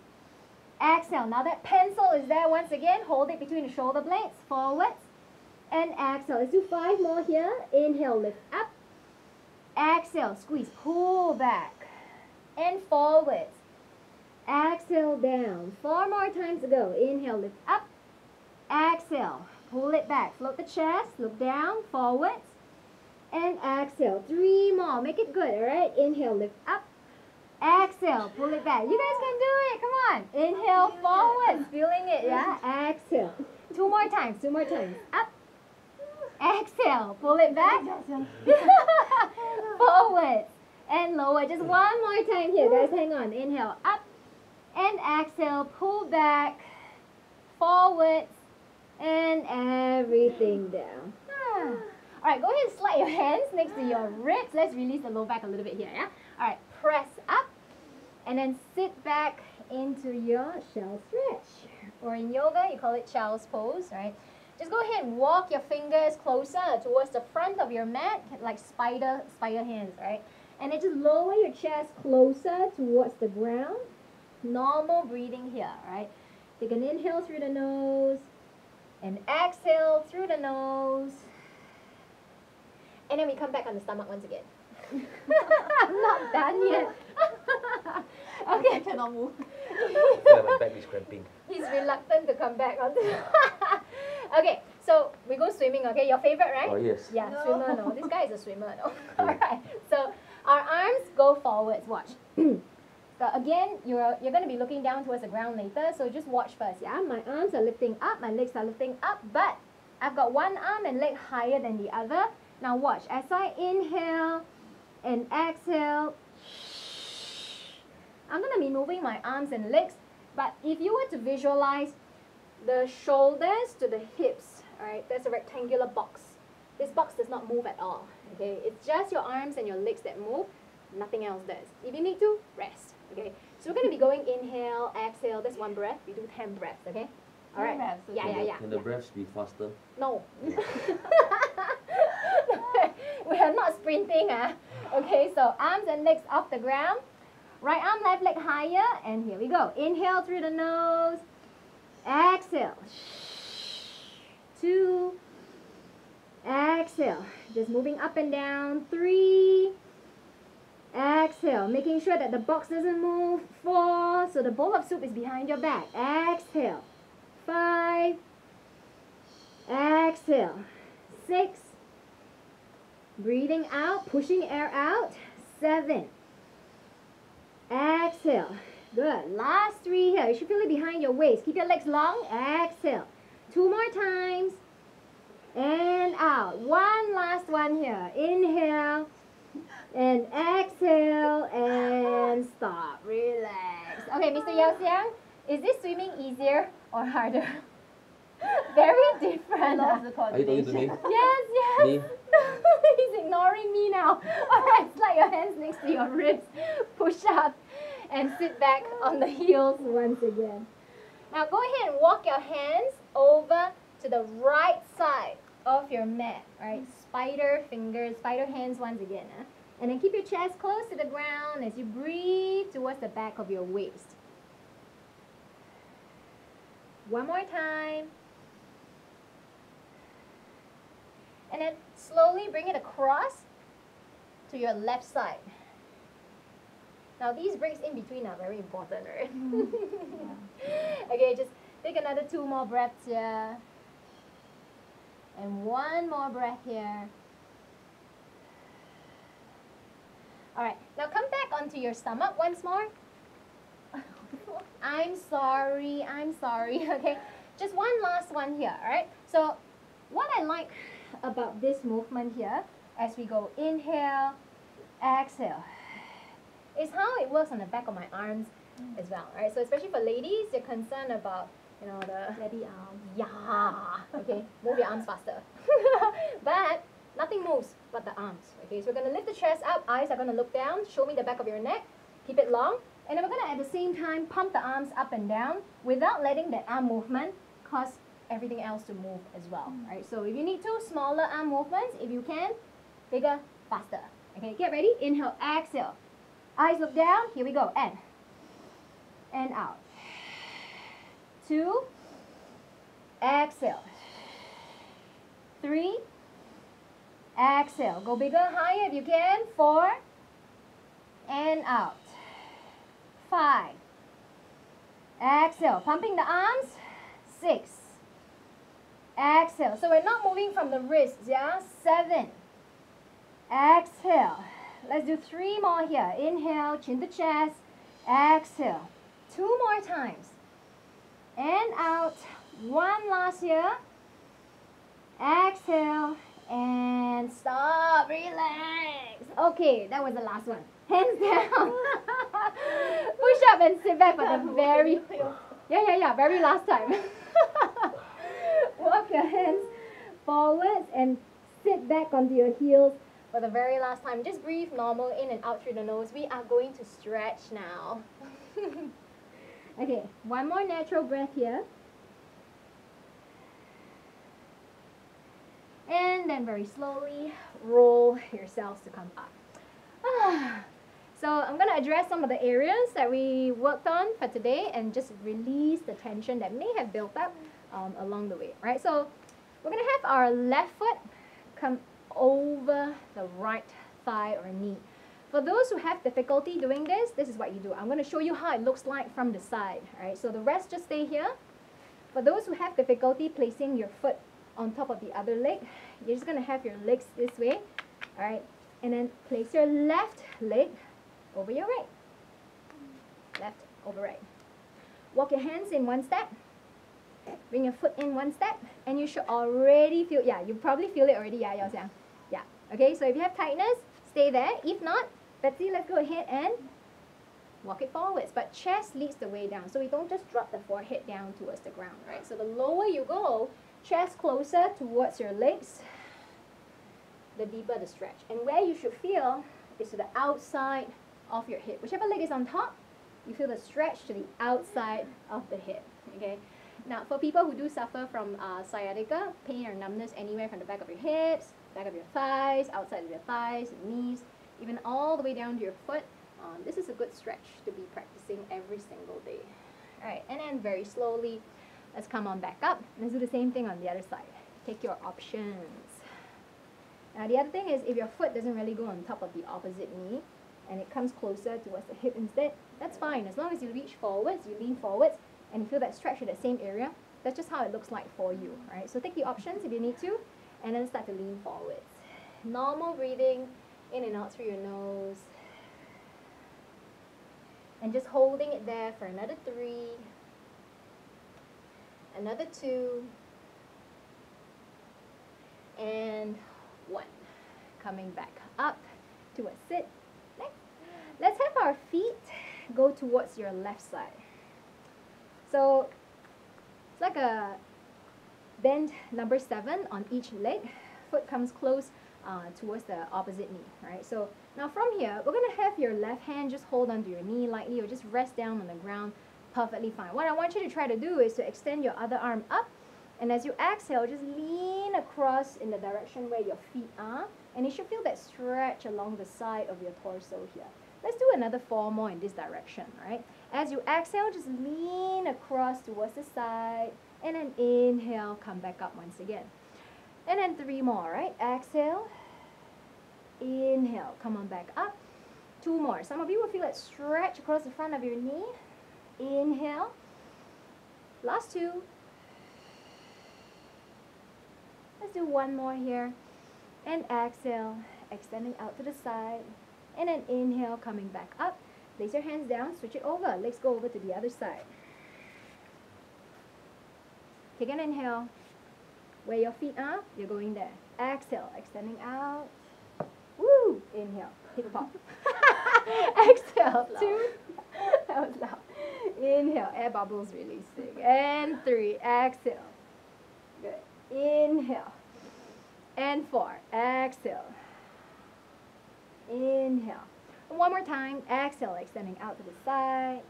exhale, now that pencil is there once again, hold it between the shoulder blades, forwards, and exhale. Let's do five more here. Inhale, lift up. Exhale, squeeze, pull back. And forwards. Exhale, down. Four more times to go. Inhale, lift up. Exhale, pull it back. Float the chest, look down, forwards. And exhale. Three more. Make it good, all right? Inhale, lift up. Exhale, pull it back. You guys can do it. Come on. Inhale, forwards. Feeling it, yeah? Exhale. Two more times. Two more times. Up. Exhale, pull it back. *laughs* Forward and lower. Just one more time here, guys. Hang on. Inhale, up. And exhale, pull back. Forward. And everything down. Ah. All right, go ahead and slide your *laughs* hands next to your ribs. Let's release the low back a little bit here, yeah? All right, press up. And then sit back into your shell stretch. Or in yoga, you call it child's pose, right? Just go ahead and walk your fingers closer towards the front of your mat, like spider, spider hands, right? And then just lower your chest closer towards the ground. Normal breathing here, right? Take an inhale through the nose and exhale through the nose. And then we come back on the stomach once again. I'm *laughs* not done yet. *laughs* okay.
I cannot move. *laughs*
Yeah, my back is cramping.
He's reluctant to come back on. okay, so we go swimming. Okay, your favorite, right?
Oh, yes.
Yeah,
No.
swimmer. No, this guy is a swimmer. No. All right. So our arms go forwards. Watch. *clears throat* so again, you're you're going to be looking down towards the ground later. So just watch first. Yeah, my arms are lifting up. My legs are lifting up, but I've got one arm and leg higher than the other. Now watch. As I inhale and exhale, I'm going to be moving my arms and legs. But if you were to visualize the shoulders to the hips, all right, there's a rectangular box. This box does not move at all, okay? It's just your arms and your legs that move, nothing else does. If you need to, rest, okay? So we're going to be going inhale, exhale, that's one breath. We do 10 breaths, okay? All right.
breaths,
Yeah,
okay.
yeah, yeah.
Can the
yeah.
breaths be faster?
No. *laughs* *laughs* we are not sprinting, ah. Okay, so arms and legs off the ground. Right arm, left leg higher, and here we go. Inhale through the nose. Exhale. Two. Exhale. Just moving up and down. Three. Exhale. Making sure that the box doesn't move. Four. So the bowl of soup is behind your back. Exhale. Five. Exhale. Six. Breathing out, pushing air out. Seven. Exhale. Good. Last three here. You should feel it behind your waist. Keep your legs long. Exhale. Two more times. And out. One last one here. Inhale. And exhale. And stop. Relax. Okay, Mr. Yao Xiang, is this swimming easier or harder? *laughs* Very different. ah.
Lost the
Are you talking to me?
Yes, yes.
Me? *laughs*
He's ignoring me now. *laughs* Alright, slide your hands next to your ribs. Push up and sit back on the heels once again. Now go ahead and walk your hands over to the right side of your mat. right? spider fingers, spider hands once again. ah. And then keep your chest close to the ground as you breathe towards the back of your waist. One more time. And then slowly bring it across to your left side. Now these breaks in between are very important, right? Mm-hmm. *laughs* okay, just take another two more breaths here. And one more breath here. Alright, now come back onto your stomach once more. *laughs* I'm sorry, I'm sorry, *laughs* okay? Just one last one here, alright? So, what I like about this movement here, as we go inhale, exhale, is how it works on the back of my arms mm. as well, right? So, especially for ladies, you're concerned about, you know, the
Steady arm.
yeah. Okay, move your arms faster. *laughs* but nothing moves but the arms. Okay, so we're gonna lift the chest up, eyes are gonna look down, show me the back of your neck, keep it long, and then we're gonna at the same time pump the arms up and down without letting the arm movement cause everything else to move as well. Mm. Right? So if you need to, smaller arm movements, if you can, bigger, faster. Okay, get ready. Inhale, exhale. Eyes look down. Here we go. And and out. Two. Exhale. Three. Exhale. Go bigger, higher if you can. Four. And out. Five. Exhale. Pumping the arms. Six. Exhale. So we're not moving from the wrists, yeah? Seven. Exhale. Let's do three more here. Inhale, chin to chest. Exhale. Two more times. And out. One last here. Exhale. And stop. Relax. Okay, that was the last one. *laughs* Hands down. *laughs* Push up and sit back for the *laughs* very yeah, yeah, yeah. Very last time. Walk your hands forwards and sit back onto your heels for the very last time. Just breathe normal in and out through the nose. We are going to stretch now. okay, one more natural breath here. And then very slowly roll yourselves to come up. *sighs* So I'm going to address some of the areas that we worked on for today and just release the tension that may have built up um, along the way, right? So we're going to have our left foot come over the right thigh or knee. For those who have difficulty doing this, this is what you do. I'm going to show you how it looks like from the side, right? So the rest just stay here. For those who have difficulty placing your foot on top of the other leg, you're just going to have your legs this way, all right? And then place your left leg over your right. Left over right. Walk your hands in one step. Bring your foot in one step. And you should already feel, yeah, you probably feel it already, yeah, Yao Yeah. Okay, so if you have tightness, stay there. If not, Betsy, let's go ahead and walk it forwards. But chest leads the way down. So we don't just drop the forehead down towards the ground, right? So the lower you go, chest closer towards your legs, the deeper the stretch. And where you should feel is to the outside of your hip. Whichever leg is on top, you feel the stretch to the outside of the hip. Okay. Now, for people who do suffer from uh, sciatica, pain or numbness anywhere from the back of your hips, back of your thighs, outside of your thighs, knees, even all the way down to your foot, um, this is a good stretch to be practicing every single day. All right, and then very slowly, let's come on back up. Let's do the same thing on the other side. Take your options. Now, the other thing is if your foot doesn't really go on top of the opposite knee and it comes closer towards the hip instead, that's fine. As long as you reach forwards, you lean forwards, and you feel that stretch in that same area, That's just how it looks like for you, right? So take the options if you need to, and then start to lean forwards. Normal breathing, in and out through your nose. And just holding it there for another three, another two, and one. Coming back up to a sit. Next. Let's have our feet go towards your left side. So it's like a bend number seven on each leg. Foot comes close uh, towards the opposite knee, right? So now from here, we're gonna have your left hand just hold onto your knee lightly or just rest down on the ground perfectly fine. What I want you to try to do is to extend your other arm up and as you exhale, just lean across in the direction where your feet are and you should feel that stretch along the side of your torso here. Let's do another four more in this direction, right? As you exhale, just lean across towards the side and then inhale, come back up once again. And then three more, right? Exhale, inhale, come on back up. Two more. Some of you will feel it stretch across the front of your knee. Inhale. Last two. Let's do one more here. And exhale, extending out to the side. And then inhale, coming back up. Place your hands down, switch it over. Legs go over to the other side. Take an inhale. Where your feet are, you're going there. Exhale, extending out. Woo! Inhale, hip hop. *laughs* Exhale, two. that was loud. *laughs* Inhale, air bubbles releasing. And three, exhale. Good. Inhale. And four, exhale. Inhale. One more time, exhale, extending out to the side.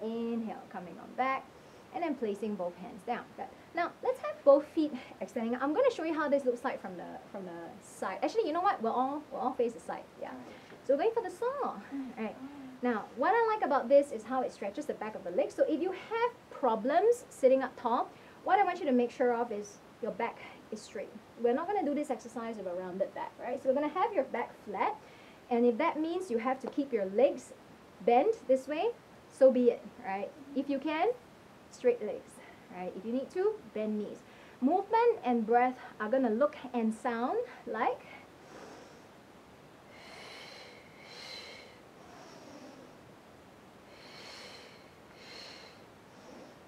Inhale, coming on back. And then placing both hands down. Good. Now, let's have both feet extending. I'm going to show you how this looks like from the from the side. Actually, you know what? We'll all, we'll all face the side. Yeah. So going for the saw. Right. Now, what I like about this is how it stretches the back of the leg. So if you have problems sitting up tall, what I want you to make sure of is your back is straight. We're not going to do this exercise with a rounded back, right? So we're going to have your back flat. And if that means you have to keep your legs bent this way, so be it, right? If you can, straight legs, right? If you need to, bend knees. Movement and breath are going to look and sound like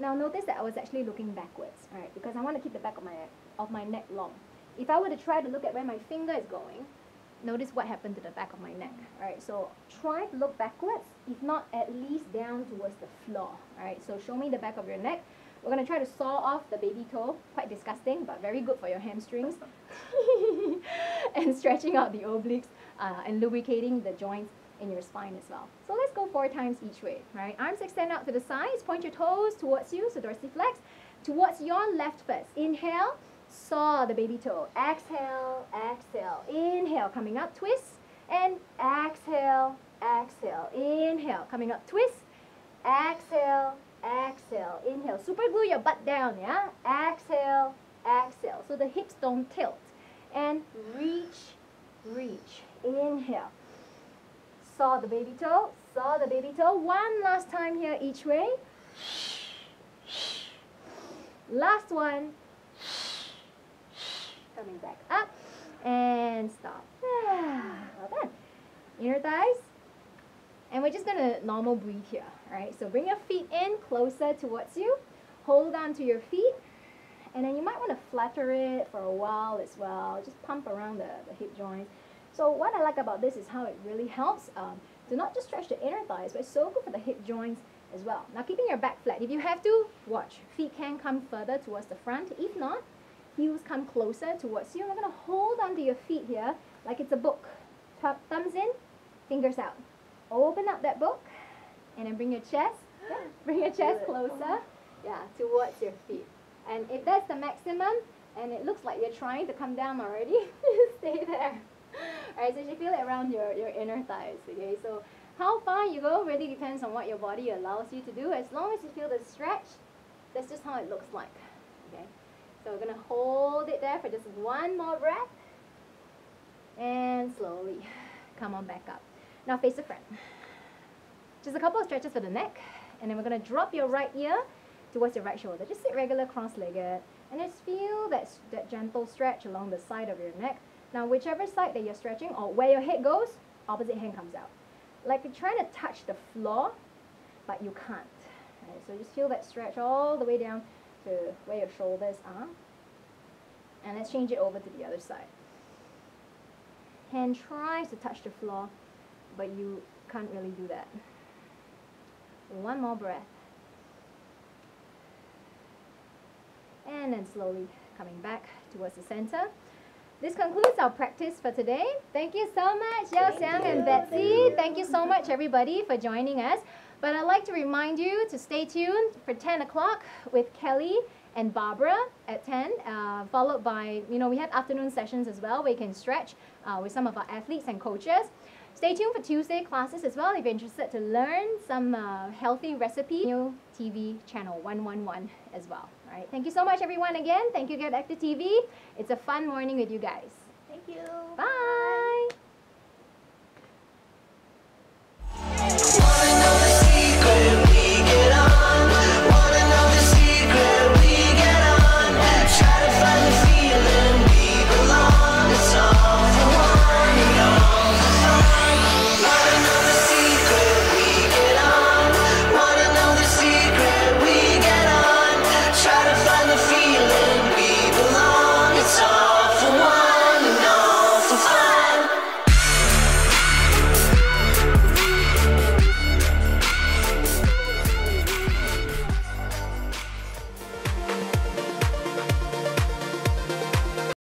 Now notice that I was actually looking backwards, right? Because I want to keep the back of my of my neck long. If I were to try to look at where my finger is going, notice what happened to the back of my neck, right? So try to look backwards, if not at least down towards the floor, right? So show me the back of your neck. We're going to try to saw off the baby toe, quite disgusting, but very good for your hamstrings. *laughs* and stretching out the obliques uh, and lubricating the joints in your spine as well. So let's go four times each way, right? Arms extend out to the sides, point your toes towards you, so dorsiflex. Towards your left first. Inhale, saw the baby toe. Exhale, exhale. Inhale, coming up, twist. And exhale, exhale. Inhale, coming up, twist. Exhale, exhale. Inhale. Super glue your butt down, yeah? Exhale, exhale. So the hips don't tilt. And reach, reach. Inhale saw the baby toe, saw the baby toe. One last time here each way. Last one. Coming back up and stop. *sighs* well done. Inner thighs. And we're just going to normal breathe here, right? So bring your feet in closer towards you. Hold on to your feet. And then you might want to flutter it for a while as well. Just pump around the, the hip joints. So what I like about this is how it really helps um, to not just stretch the inner thighs, but it's so good for the hip joints as well. Now keeping your back flat. If you have to, watch. Feet can come further towards the front. If not, heels come closer towards you. I'm going to hold onto your feet here like it's a book. Thumbs in, fingers out. Open up that book and then bring your chest, yeah, *gasps* bring your chest closer, yeah, towards your feet. And if that's the maximum and it looks like you're trying to come down already, *laughs* stay there. *laughs* Alright, so you feel it around your, your inner thighs, okay? So how far you go really depends on what your body allows you to do. As long as you feel the stretch, that's just how it looks like, okay? So we're going to hold it there for just one more breath. And slowly *sighs* come on back up. Now face the front. Just a couple of stretches for the neck. And then we're going to drop your right ear towards your right shoulder. Just sit regular cross-legged and just feel that, that gentle stretch along the side of your neck. Now, whichever side that you're stretching or where your head goes, opposite hand comes out. Like you're trying to touch the floor, but you can't. Right? So just feel that stretch all the way down to where your shoulders are. And let's change it over to the other side. Hand tries to touch the floor, but you can't really do that. One more breath. And then slowly coming back towards the center. This concludes our practice for today. Thank you so much, Yao Xiang and Betsy. Thank you so much, everybody, for joining us. But I'd like to remind you to stay tuned for 10 o'clock with Kelly and Barbara at 10, uh, followed by, you know, we have afternoon sessions as well where you can stretch uh, with some of our athletes and coaches. Stay tuned for Tuesday classes as well if you're interested to learn some uh, healthy recipe. New TV channel 111 as well. All right. Thank you so much, everyone. Again, thank you, Get Active TV. It's a fun morning with you guys.
Thank you.
Bye.